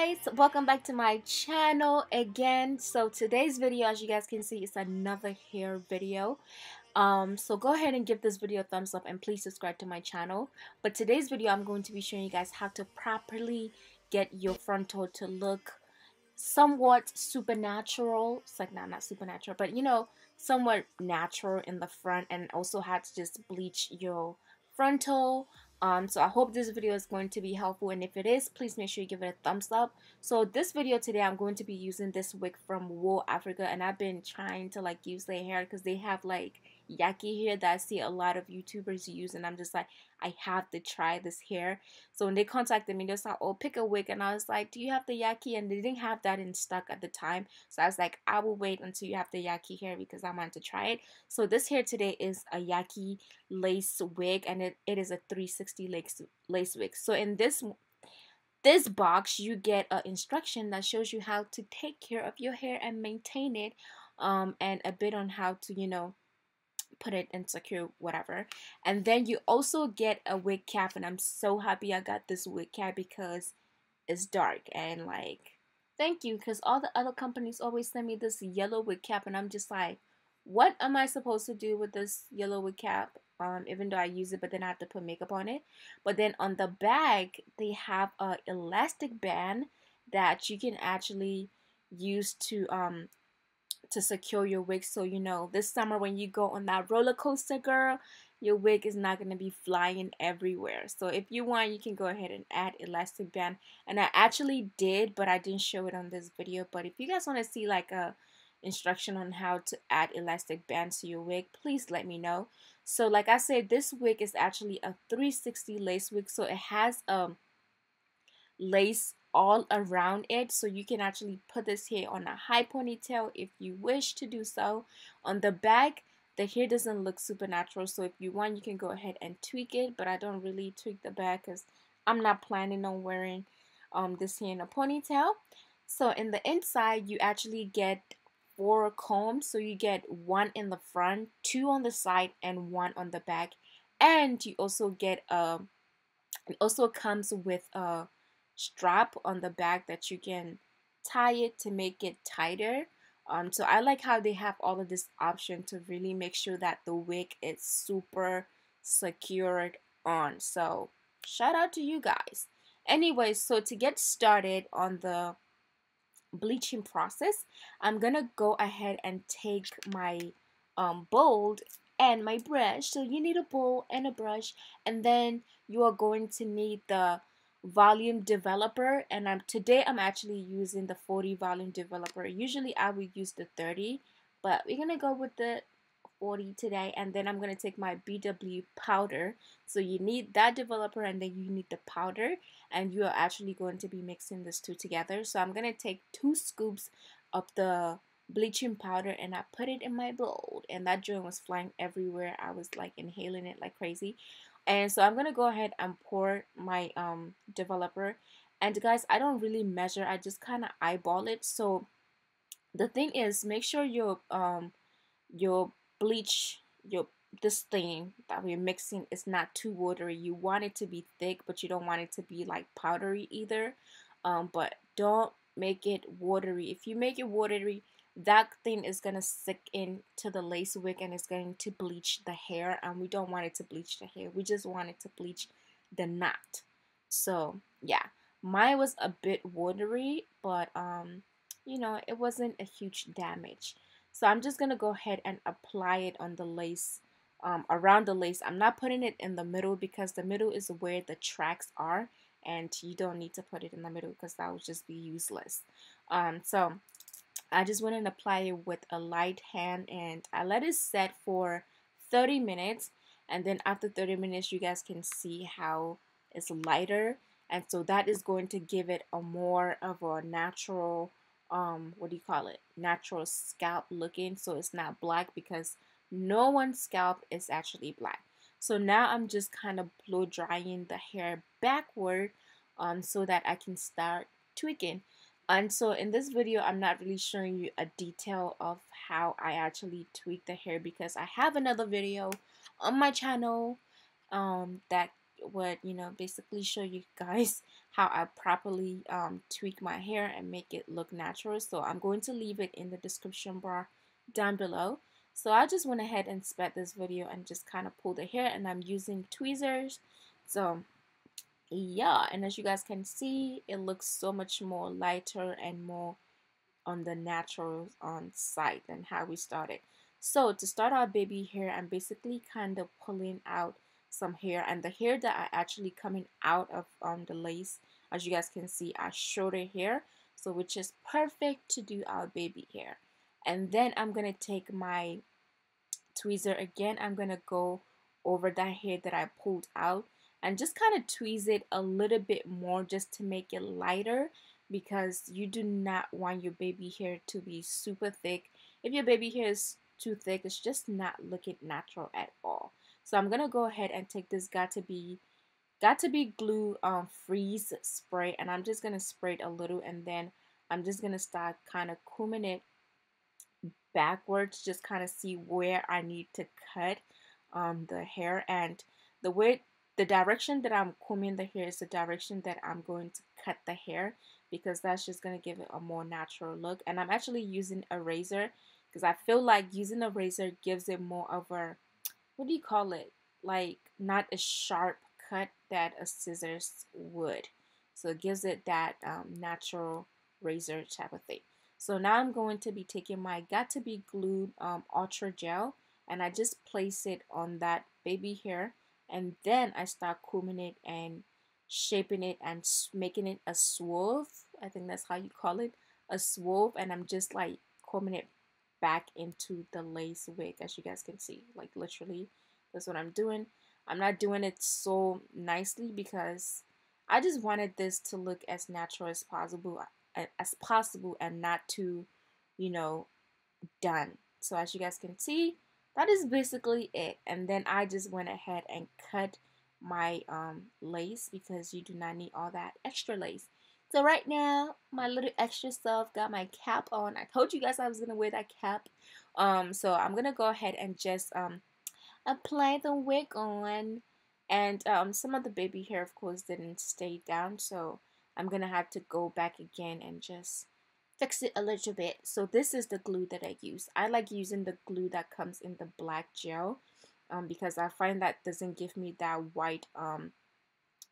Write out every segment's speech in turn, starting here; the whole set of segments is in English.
guys welcome back to my channel again. So today's video as you guys can see is another hair video. Um so go ahead and give this video a thumbs up and please subscribe to my channel. But today's video i'm going to be showing you guys how to properly get your frontal to look somewhat supernatural. It's like not not supernatural but you know somewhat natural in the front and also how to just bleach your frontal um, so I hope this video is going to be helpful and if it is, please make sure you give it a thumbs up. So this video today, I'm going to be using this wig from WowAfrican and I've been trying to like use their hair because they have like yaki hair that I see a lot of YouTubers use and I'm just like, I have to try this hair. So when they contacted me, they was like, oh, pick a wig. And I was like, do you have the yaki? And they didn't have that in stock at the time. So I was like, I will wait until you have the yaki hair because I want to try it. So this hair today is a yaki lace wig and it, it is a 360 lace, lace wig. So in this this box you get an instruction that shows you how to take care of your hair and maintain it um, and a bit on how to you know put it in secure whatever and then you also get a wig cap and i'm so happy i got this wig cap because it's dark and like thank you because all the other companies always send me this yellow wig cap and i'm just like what am i supposed to do with this yellow wig cap um, even though I use it, but then I have to put makeup on it. But then on the bag, they have a elastic band that you can actually use to um, to secure your wig so you know this summer when you go on that roller coaster girl your wig is not going to be flying everywhere. So if you want you can go ahead and add elastic band. And I actually did but I didn't show it on this video. But if you guys want to see like a instruction on how to add elastic band to your wig please let me know. So like I said this wig is actually a 360 lace wig. So it has um, lace all around it so you can actually put this hair on a high ponytail if you wish to do so. On the back the hair doesn't look supernatural so if you want you can go ahead and tweak it but I don't really tweak the back because I'm not planning on wearing um, this hair in a ponytail. So in the inside you actually get four combs so you get one in the front two on the side and one on the back. And you also get a it also comes with a strap on the back that you can tie it to make it tighter. Um, so I like how they have all of this option to really make sure that the wig is super secured on. So shout out to you guys. Anyway, so to get started on the bleaching process, I'm gonna go ahead and take my um, bold and my brush. So you need a bowl and a brush, and then you are going to need the volume developer and I'm today I'm actually using the 40 volume developer. Usually I would use the 30 but we're gonna go with the 40 today and then I'm gonna take my BW powder. So you need that developer and then you need the powder and you are actually going to be mixing these two together. So I'm gonna take two scoops of the bleaching powder and I put it in my bowl. And that joint was flying everywhere. I was like inhaling it like crazy and so I'm gonna go ahead and pour my um, developer. And guys I don't really measure I just kind of eyeball it. So the thing is make sure your um your bleach your this thing that we're mixing is not too watery. You want it to be thick but you don't want it to be like powdery either. Um but don't make it watery. If you make it watery that thing is going to stick into the lace wig and it's going to bleach the hair and we don't want it to bleach the hair. We just want it to bleach the knot. So yeah. Mine was a bit watery but um you know it wasn't a huge damage. So I'm just gonna go ahead and apply it on the lace um, around the lace. I'm not putting it in the middle because the middle is where the tracks are and you don't need to put it in the middle because that would just be useless. Um, so I just went and apply it with a light hand and I let it set for 30 minutes and then after 30 minutes you guys can see how it's lighter and so that is going to give it a more of a natural um what do you call it? Natural scalp looking so it's not black because no one's scalp is actually black. So now I'm just kind of blow drying the hair backward um so that I can start tweaking and so in this video, I'm not really showing you a detail of how I actually tweak the hair because I have another video on my channel um, that would, you know, basically show you guys how I properly um, tweak my hair and make it look natural. So I'm going to leave it in the description bar down below. So I just went ahead and sped this video and just kind of pulled the hair and I'm using tweezers. So yeah, and as you guys can see, it looks so much more lighter and more on the natural on side than how we started. So to start our baby hair, I'm basically kind of pulling out some hair and the hair that are actually coming out of um, the lace as you guys can see are shorter hair so which is perfect to do our baby hair. And then I'm gonna take my tweezer again. I'm gonna go over that hair that I pulled out and just kind of tweeze it a little bit more just to make it lighter because you do not want your baby hair to be super thick. If your baby hair is too thick it's just not looking natural at all. So I'm gonna go ahead and take this Got To Be got to be glue um, freeze spray and I'm just gonna spray it a little and then I'm just gonna start kind of combing it backwards just kind of see where I need to cut um, the hair. And the way the direction that I'm combing the hair is the direction that I'm going to cut the hair because that's just going to give it a more natural look. And I'm actually using a razor because I feel like using a razor gives it more of a what do you call it? Like not a sharp cut that a scissors would. So it gives it that um, natural razor type of thing. So now I'm going to be taking my got to be glued um, ultra gel and I just place it on that baby hair and then I start combing it and shaping it and making it a swerve. I think that's how you call it, a swerve. And I'm just like combing it back into the lace wig as you guys can see. Like literally, that's what I'm doing. I'm not doing it so nicely because I just wanted this to look as natural as possible as possible and not too, you know, done. So as you guys can see, that is basically it. And then I just went ahead and cut my um, lace because you do not need all that extra lace. So right now, my little extra self got my cap on. I told you guys I was to wear that cap. Um, so I'm to go ahead and just um, apply the wig on. And um, some of the baby hair, of course, didn't stay down. So I'm to have to go back again and just fix it a little bit. So this is the glue that I use. I like using the glue that comes in the black gel um, because I find that doesn't give me that white, um,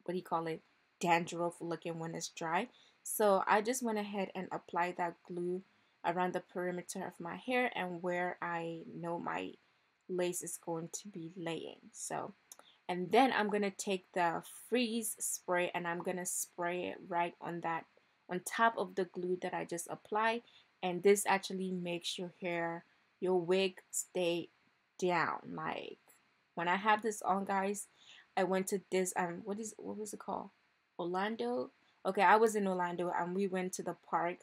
what do you call it, dandruff looking when it's dry. So I just went ahead and applied that glue around the perimeter of my hair and where I know my lace is going to be laying. So and then I'm gonna take the freeze spray and I'm gonna spray it right on that on top of the glue that I just applied and this actually makes your hair your wig stay down. Like when I have this on guys I went to this um what is what was it called? Orlando? Okay I was in Orlando and we went to the park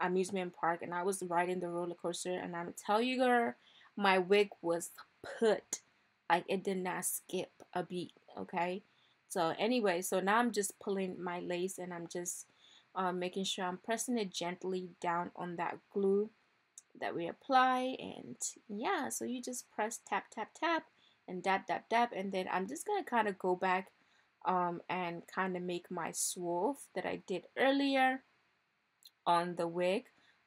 amusement park and I was riding the roller coaster and I'm tell you girl my wig was put. Like it did not skip a beat okay? So anyway so now I'm just pulling my lace and I'm just um, making sure I'm pressing it gently down on that glue that we apply. And yeah so you just press tap tap tap and dab dab dab. And then I'm just gonna kind of go back um, and kind of make my swerve that I did earlier on the wig.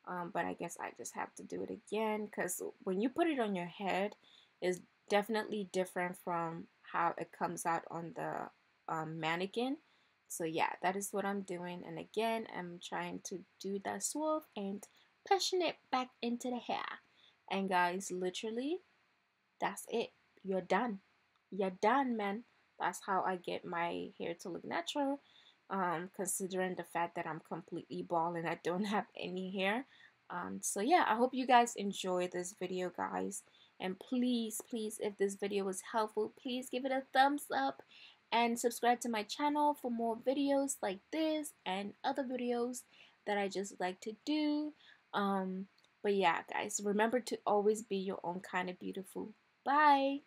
Um, but I guess I just have to do it again because when you put it on your head is definitely different from how it comes out on the um, mannequin. So yeah, that is what I'm doing. And again, I'm trying to do that swerve and pushing it back into the hair. And guys, literally, that's it. You're done. You're done, man. That's how I get my hair to look natural. Um, considering the fact that I'm completely bald and I don't have any hair. Um, so yeah, I hope you guys enjoy this video, guys. And please, please, if this video was helpful, please give it a thumbs up and subscribe to my channel for more videos like this and other videos that I just like to do. Um, but yeah, guys, remember to always be your own kind of beautiful. Bye.